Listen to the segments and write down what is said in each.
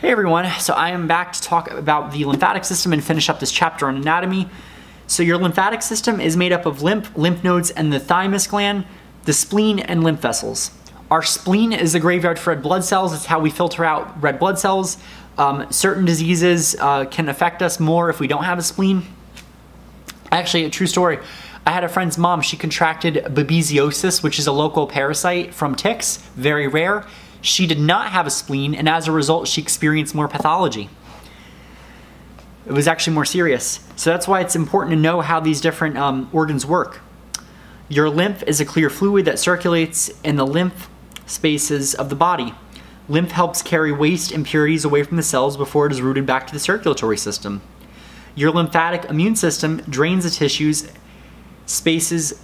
Hey everyone, so I am back to talk about the lymphatic system and finish up this chapter on anatomy. So your lymphatic system is made up of lymph, lymph nodes, and the thymus gland, the spleen, and lymph vessels. Our spleen is the graveyard for red blood cells. It's how we filter out red blood cells. Um, certain diseases uh, can affect us more if we don't have a spleen. Actually, a true story. I had a friend's mom, she contracted babesiosis, which is a local parasite from ticks, very rare. She did not have a spleen, and as a result, she experienced more pathology. It was actually more serious. So that's why it's important to know how these different um, organs work. Your lymph is a clear fluid that circulates in the lymph spaces of the body. Lymph helps carry waste impurities away from the cells before it is routed back to the circulatory system. Your lymphatic immune system drains the tissues spaces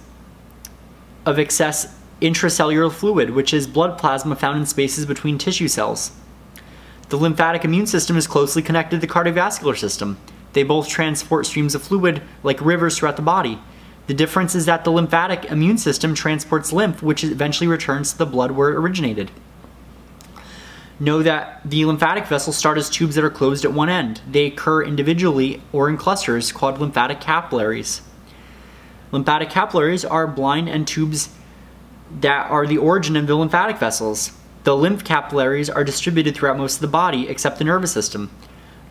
of excess intracellular fluid, which is blood plasma found in spaces between tissue cells. The lymphatic immune system is closely connected to the cardiovascular system. They both transport streams of fluid like rivers throughout the body. The difference is that the lymphatic immune system transports lymph, which eventually returns to the blood where it originated. Know that the lymphatic vessels start as tubes that are closed at one end. They occur individually or in clusters called lymphatic capillaries. Lymphatic capillaries are blind end tubes that are the origin of the lymphatic vessels. The lymph capillaries are distributed throughout most of the body except the nervous system.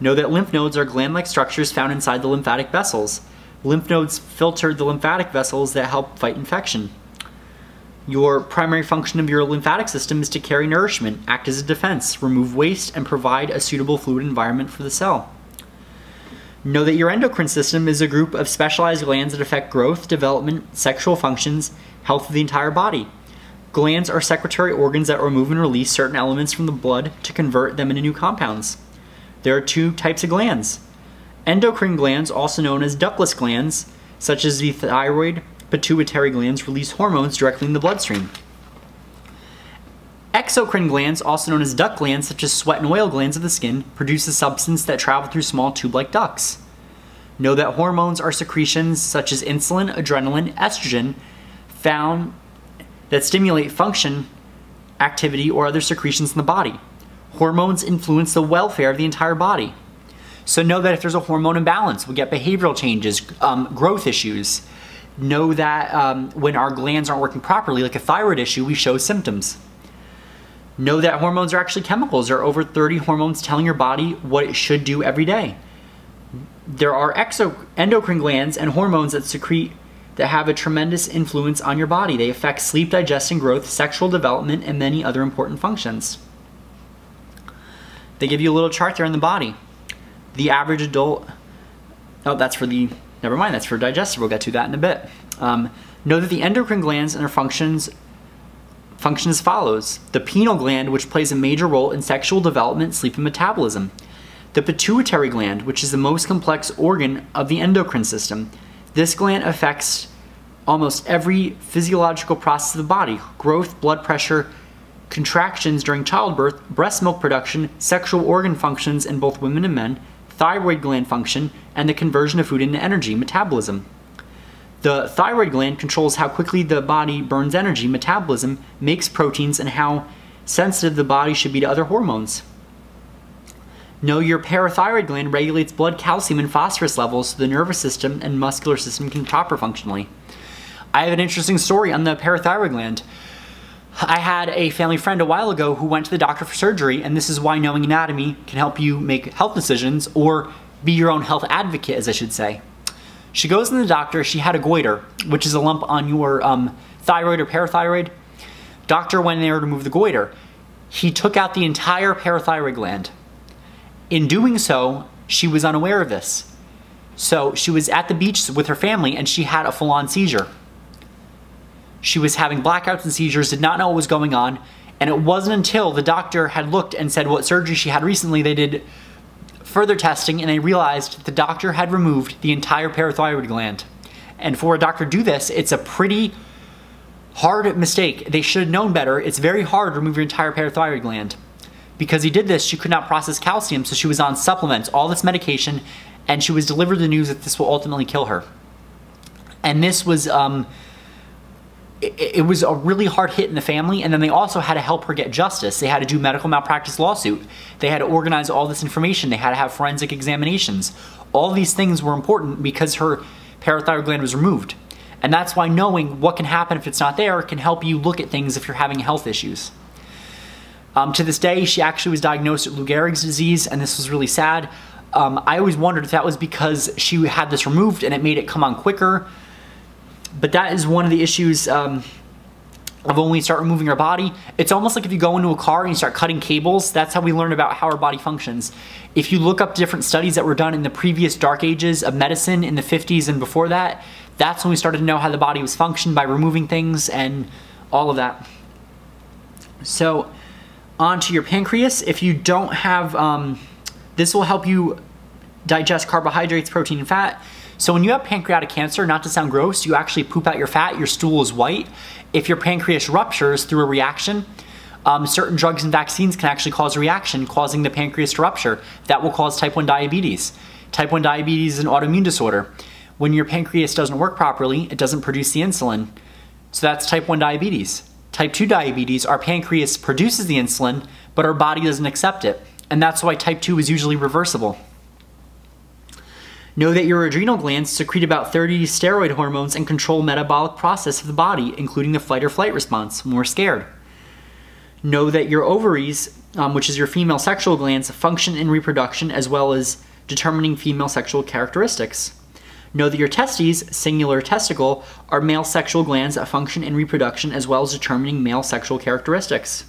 Know that lymph nodes are gland-like structures found inside the lymphatic vessels. Lymph nodes filter the lymphatic vessels that help fight infection. Your primary function of your lymphatic system is to carry nourishment, act as a defense, remove waste, and provide a suitable fluid environment for the cell. Know that your endocrine system is a group of specialized glands that affect growth, development, sexual functions, health of the entire body. Glands are secretory organs that remove and release certain elements from the blood to convert them into new compounds. There are two types of glands. Endocrine glands, also known as ductless glands, such as the thyroid, pituitary glands, release hormones directly in the bloodstream. Exocrine glands, also known as duct glands, such as sweat and oil glands of the skin, produce a substance that travel through small tube-like ducts. Know that hormones are secretions such as insulin, adrenaline, estrogen, found that stimulate function, activity, or other secretions in the body. Hormones influence the welfare of the entire body. So know that if there's a hormone imbalance, we get behavioral changes, um, growth issues. Know that um, when our glands aren't working properly, like a thyroid issue, we show symptoms. Know that hormones are actually chemicals. There are over 30 hormones telling your body what it should do every day. There are exo- endocrine glands and hormones that secrete that have a tremendous influence on your body. They affect sleep, digestion, growth, sexual development, and many other important functions. They give you a little chart there in the body. The average adult, oh, that's for the, never mind, that's for digestive. We'll get to that in a bit. Um, know that the endocrine glands and their functions function as follows. The pineal gland, which plays a major role in sexual development, sleep, and metabolism. The pituitary gland, which is the most complex organ of the endocrine system. This gland affects almost every physiological process of the body growth, blood pressure, contractions during childbirth, breast milk production, sexual organ functions in both women and men, thyroid gland function, and the conversion of food into energy, metabolism. The thyroid gland controls how quickly the body burns energy, metabolism, makes proteins, and how sensitive the body should be to other hormones. Know your parathyroid gland regulates blood calcium and phosphorus levels so the nervous system and muscular system can proper functionally. I have an interesting story on the parathyroid gland. I had a family friend a while ago who went to the doctor for surgery, and this is why knowing anatomy can help you make health decisions or be your own health advocate, as I should say. She goes to the doctor, she had a goiter, which is a lump on your um, thyroid or parathyroid. Doctor went in there to remove the goiter. He took out the entire parathyroid gland. In doing so, she was unaware of this. So she was at the beach with her family and she had a full on seizure. She was having blackouts and seizures, did not know what was going on, and it wasn't until the doctor had looked and said what surgery she had recently, they did further testing and they realized the doctor had removed the entire parathyroid gland. And for a doctor to do this, it's a pretty hard mistake. They should have known better. It's very hard to remove your entire parathyroid gland. Because he did this, she could not process calcium, so she was on supplements, all this medication, and she was delivered the news that this will ultimately kill her. And this was um, it, it was a really hard hit in the family, and then they also had to help her get justice. They had to do medical malpractice lawsuit. They had to organize all this information. They had to have forensic examinations. All these things were important because her parathyroid gland was removed. And that's why knowing what can happen if it's not there can help you look at things if you're having health issues. Um, to this day, she actually was diagnosed with Lou Gehrig's disease, and this was really sad. Um, I always wondered if that was because she had this removed and it made it come on quicker. But that is one of the issues um, of when we start removing our body. It's almost like if you go into a car and you start cutting cables, that's how we learn about how our body functions. If you look up different studies that were done in the previous dark ages of medicine in the 50s and before that, that's when we started to know how the body was functioned by removing things and all of that. So onto your pancreas. If you don't have, um, this will help you digest carbohydrates, protein, and fat. So when you have pancreatic cancer, not to sound gross, you actually poop out your fat, your stool is white. If your pancreas ruptures through a reaction, um, certain drugs and vaccines can actually cause a reaction, causing the pancreas to rupture. That will cause type 1 diabetes. Type 1 diabetes is an autoimmune disorder. When your pancreas doesn't work properly, it doesn't produce the insulin. So that's type 1 diabetes. Type 2 diabetes, our pancreas produces the insulin, but our body doesn't accept it. And that's why type 2 is usually reversible. Know that your adrenal glands secrete about 30 steroid hormones and control metabolic process of the body, including the fight or flight response when we're scared. Know that your ovaries, um, which is your female sexual glands, function in reproduction as well as determining female sexual characteristics. Know that your testes, singular testicle, are male sexual glands that function in reproduction as well as determining male sexual characteristics.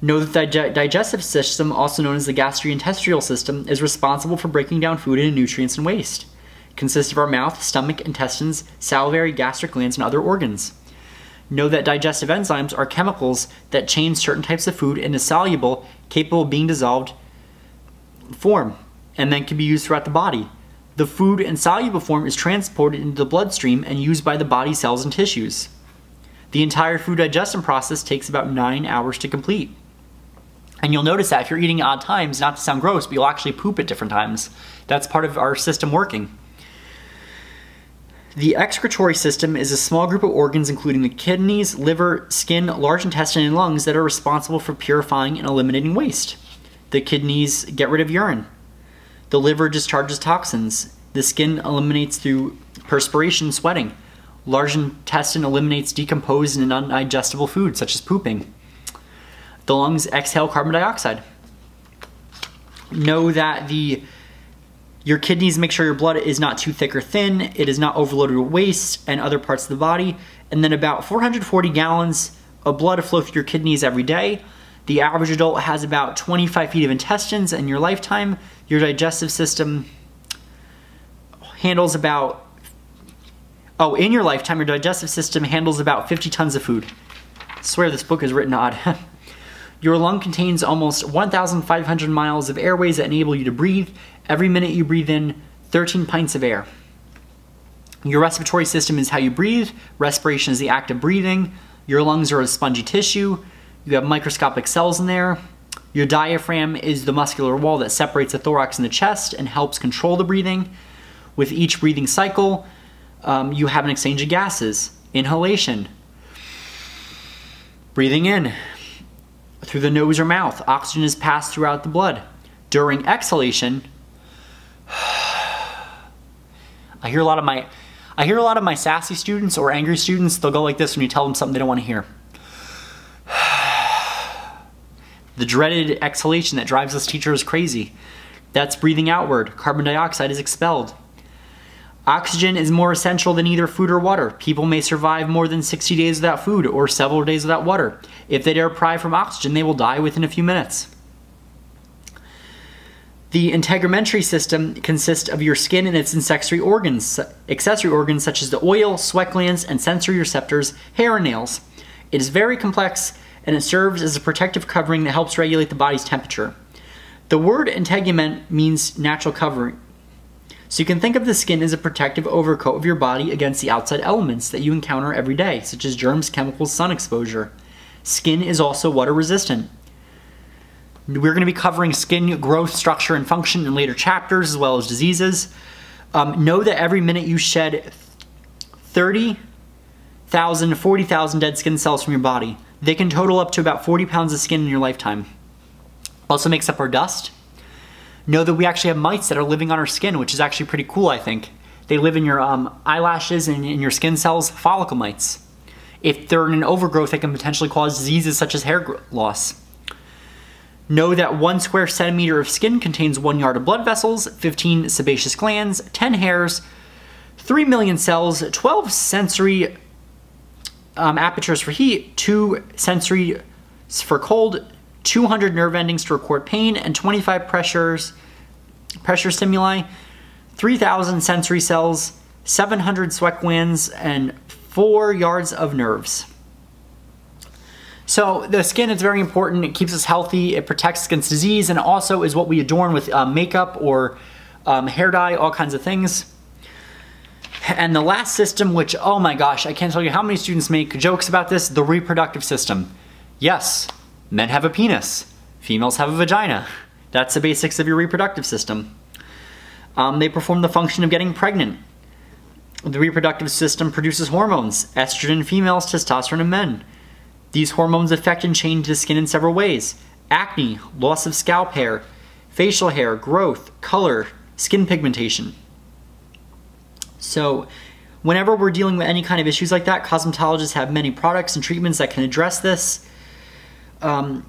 Know that the digestive system, also known as the gastrointestinal system, is responsible for breaking down food into nutrients and waste. Consists of our mouth, stomach, intestines, salivary, gastric glands, and other organs. Know that digestive enzymes are chemicals that change certain types of food into soluble, capable of being dissolved form, and then can be used throughout the body. The food in soluble form is transported into the bloodstream and used by the body cells and tissues. The entire food digestion process takes about 9 hours to complete. And you'll notice that if you're eating at odd times, not to sound gross, but you'll actually poop at different times. That's part of our system working. The excretory system is a small group of organs including the kidneys, liver, skin, large intestine, and lungs that are responsible for purifying and eliminating waste. The kidneys get rid of urine. The liver discharges toxins. The skin eliminates through perspiration, sweating. Large intestine eliminates decomposed and undigestible food, such as pooping. The lungs exhale carbon dioxide. Know that the your kidneys make sure your blood is not too thick or thin, it is not overloaded with waste and other parts of the body, and then about 440 gallons of blood flow through your kidneys every day. The average adult has about 25 feet of intestines in your lifetime. Your digestive system handles about, oh, in your lifetime, your digestive system handles about 50 tons of food. I swear this book is written odd. Your lung contains almost 1,500 miles of airways that enable you to breathe. Every minute you breathe in 13 pints of air. Your respiratory system is how you breathe. Respiration is the act of breathing. Your lungs are a spongy tissue. You have microscopic cells in there. Your diaphragm is the muscular wall that separates the thorax and the chest and helps control the breathing. With each breathing cycle, um, you have an exchange of gases. Inhalation. Breathing in, through the nose or mouth. Oxygen is passed throughout the blood. During exhalation, I hear a lot of my I hear a lot of my sassy students or angry students, they'll go like this when you tell them something they don't want to hear. The dreaded exhalation that drives us teachers crazy. That's breathing outward. Carbon dioxide is expelled. Oxygen is more essential than either food or water. People may survive more than 60 days without food or several days without water. If they are deprived from oxygen, they will die within a few minutes. The integumentary system consists of your skin and its accessory organs, accessory organs such as the oil, sweat glands, and sensory receptors, hair, and nails. It is very complex and it serves as a protective covering that helps regulate the body's temperature. The word integument means natural covering, so you can think of the skin as a protective overcoat of your body against the outside elements that you encounter every day, such as germs, chemicals, sun exposure. Skin is also water resistant. We're going to be covering skin growth, structure, and function in later chapters, as well as diseases. Um, know that every minute you shed 30,000 to 40,000 dead skin cells from your body. They can total up to about 40 pounds of skin in your lifetime. Also makes up our dust. Know that we actually have mites that are living on our skin, which is actually pretty cool, I think. They live in your um, eyelashes and in your skin cells, follicle mites. If they're in an overgrowth, they can potentially cause diseases such as hair loss. Know that one square centimeter of skin contains one yard of blood vessels, 15 sebaceous glands, 10 hairs, 3 million cells, 12 sensory um, apertures for heat, 2 sensory for cold, 200 nerve endings to record pain, and 25 pressures, pressure stimuli, 3,000 sensory cells, 700 sweat glands, and 4 yards of nerves. So the skin is very important. It keeps us healthy. It protects against disease and also is what we adorn with uh, makeup or um, hair dye, all kinds of things. And the last system, which, oh my gosh, I can't tell you how many students make jokes about this, the reproductive system. Yes, men have a penis. Females have a vagina. That's the basics of your reproductive system. Um, they perform the function of getting pregnant. The reproductive system produces hormones, estrogen in females, testosterone in men. These hormones affect and change the skin in several ways. Acne, loss of scalp hair, facial hair, growth, color, skin pigmentation. So whenever we're dealing with any kind of issues like that, cosmetologists have many products and treatments that can address this. Um,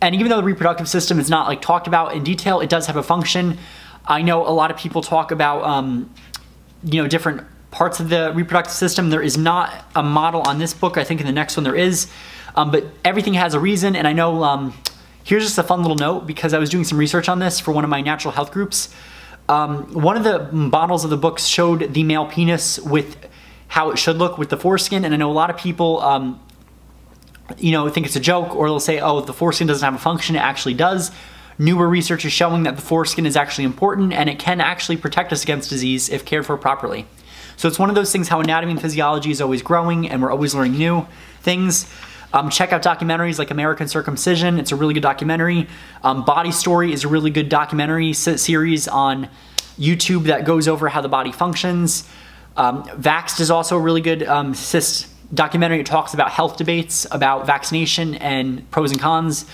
and even though the reproductive system is not like talked about in detail, it does have a function. I know a lot of people talk about, um, you know, different parts of the reproductive system. There is not a model on this book. I think in the next one there is, um, but everything has a reason. And I know, um, here's just a fun little note because I was doing some research on this for one of my natural health groups. Um, one of the bottles of the books showed the male penis with how it should look with the foreskin, and I know a lot of people, um, you know, think it's a joke, or they'll say, "Oh, the foreskin doesn't have a function." It actually does. Newer research is showing that the foreskin is actually important, and it can actually protect us against disease if cared for properly. So it's one of those things how anatomy and physiology is always growing, and we're always learning new things. Um, check out documentaries like American Circumcision. It's a really good documentary. Um, body Story is a really good documentary series on YouTube that goes over how the body functions. Um, Vaxxed is also a really good um, documentary. It talks about health debates, about vaccination and pros and cons.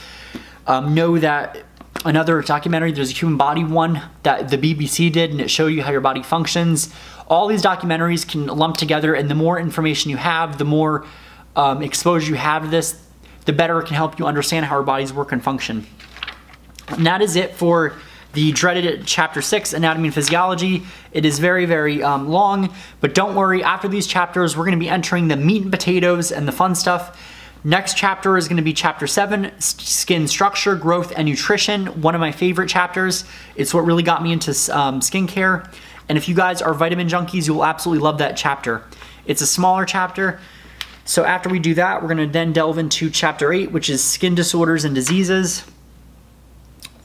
Um, know that another documentary, there's a human body one that the BBC did and it showed you how your body functions. All these documentaries can lump together and the more information you have, the more um, exposure you have to this, the better it can help you understand how our bodies work and function. And that is it for the dreaded chapter 6 anatomy and physiology. It is very very um, long but don't worry. After these chapters we're going to be entering the meat and potatoes and the fun stuff. Next chapter is going to be chapter 7 skin structure growth and nutrition. One of my favorite chapters. It's what really got me into um, skincare. And if you guys are vitamin junkies you will absolutely love that chapter. It's a smaller chapter so after we do that, we're gonna then delve into chapter eight, which is skin disorders and diseases,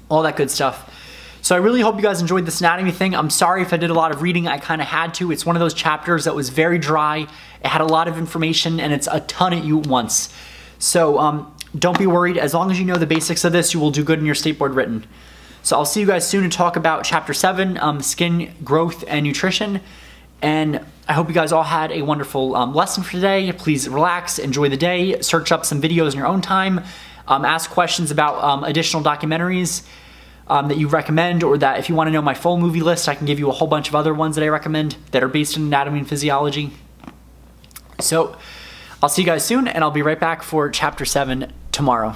all that good stuff. So I really hope you guys enjoyed this anatomy thing. I'm sorry if I did a lot of reading, I kinda had to. It's one of those chapters that was very dry. It had a lot of information and it's a ton at you at once. So um, don't be worried. As long as you know the basics of this, you will do good in your state board written. So I'll see you guys soon to talk about chapter seven, um, skin growth and nutrition. And I hope you guys all had a wonderful um, lesson for today. Please relax, enjoy the day, search up some videos in your own time, um, ask questions about um, additional documentaries um, that you recommend, or that if you want to know my full movie list, I can give you a whole bunch of other ones that I recommend that are based in anatomy and physiology. So I'll see you guys soon, and I'll be right back for chapter 7 tomorrow.